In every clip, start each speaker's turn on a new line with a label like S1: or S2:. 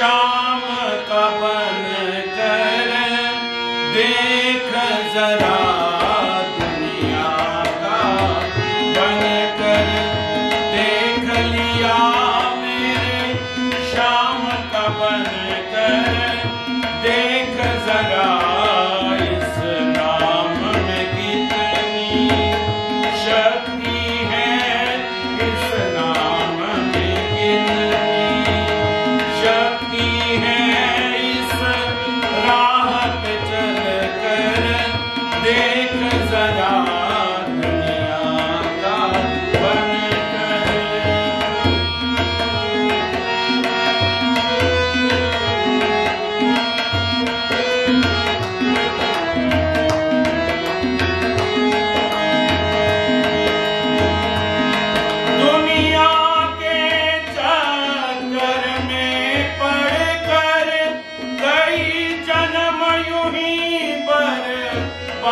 S1: म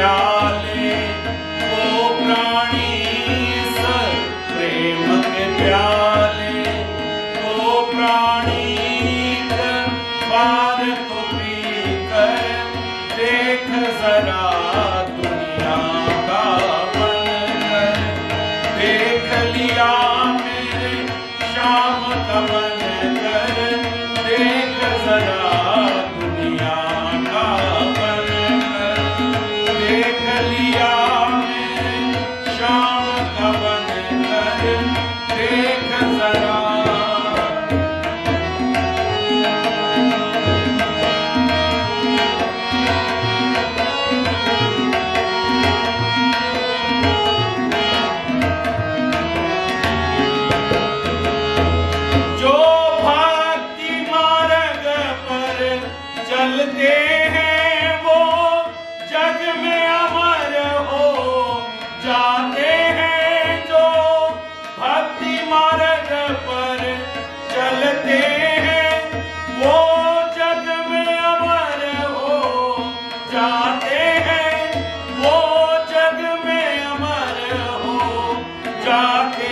S1: प्याले ओ के प्याले ओ प्राणीक बार तो को पी कर देख जरा